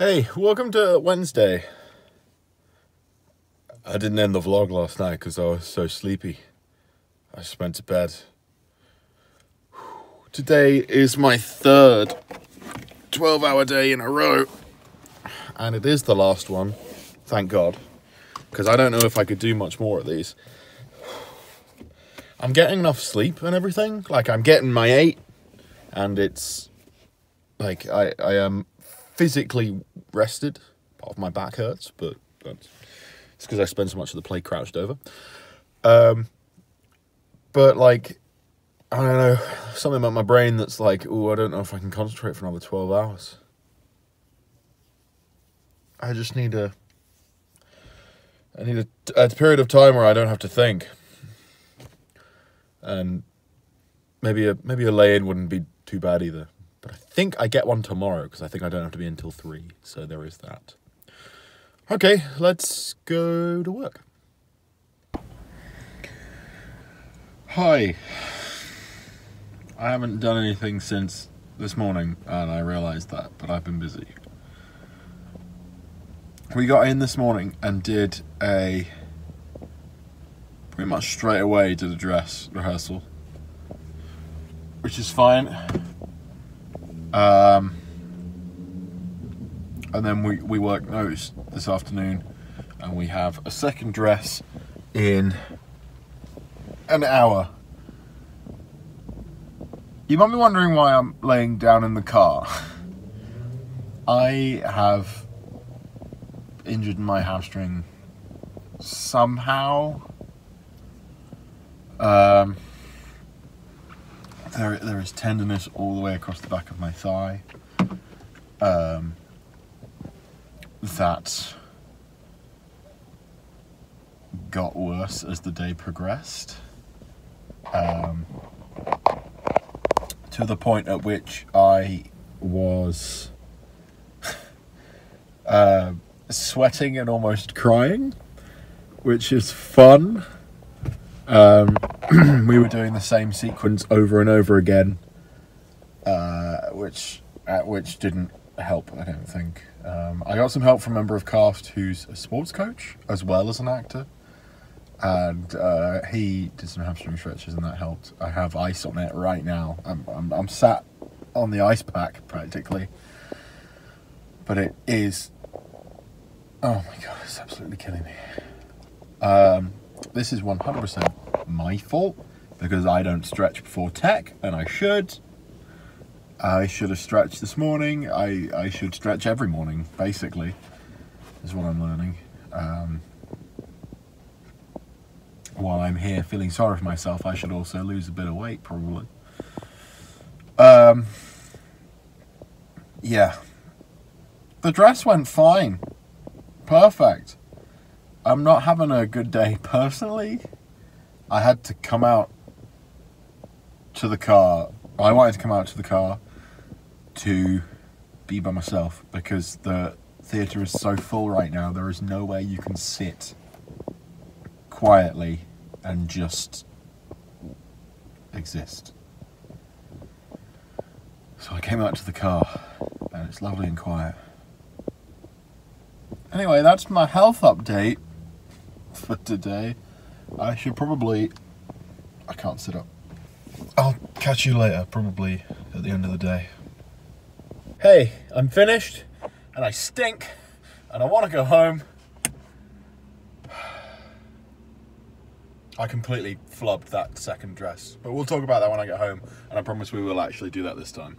Hey, welcome to Wednesday. I didn't end the vlog last night because I was so sleepy. I just went to bed. Today is my third 12 hour day in a row. And it is the last one, thank God. Because I don't know if I could do much more of these. I'm getting enough sleep and everything. Like, I'm getting my eight, and it's like I, I am physically rested. Part of my back hurts, but it's because I spend so much of the play crouched over. Um, but like, I don't know, something about my brain that's like, oh, I don't know if I can concentrate for another twelve hours. I just need a. I need a, a period of time where I don't have to think. And maybe a maybe a lay in wouldn't be too bad either. But I think I get one tomorrow because I think I don't have to be until three. So there is that. Okay, let's go to work. Hi. I haven't done anything since this morning, and I realised that, but I've been busy. We got in this morning and did a pretty much straight away did a dress rehearsal, which is fine. Um, and then we, we work notes this afternoon, and we have a second dress in an hour. You might be wondering why I'm laying down in the car. I have injured my hamstring somehow. Um, there, there is tenderness all the way across the back of my thigh. Um, that got worse as the day progressed. Um, to the point at which I was uh, sweating and almost crying, which is fun. Um, we were doing the same sequence over and over again, uh, which at which didn't help. I don't think. Um, I got some help from a member of cast who's a sports coach as well as an actor, and uh, he did some hamstring stretches and that helped. I have ice on it right now. I'm I'm, I'm sat on the ice pack practically, but it is. Oh my god, it's absolutely killing me. Um, this is 100% my fault because I don't stretch before tech and I should. I should have stretched this morning. I, I should stretch every morning, basically, is what I'm learning. Um, while I'm here feeling sorry for myself, I should also lose a bit of weight, probably. Um, yeah. The dress went fine. Perfect. I'm not having a good day personally. I had to come out to the car. I wanted to come out to the car to be by myself because the theatre is so full right now. There is nowhere you can sit quietly and just exist. So I came out to the car and it's lovely and quiet. Anyway, that's my health update for today. I should probably. I can't sit up. I'll catch you later, probably at the end of the day. Hey, I'm finished, and I stink, and I want to go home. I completely flubbed that second dress, but we'll talk about that when I get home, and I promise we will actually do that this time.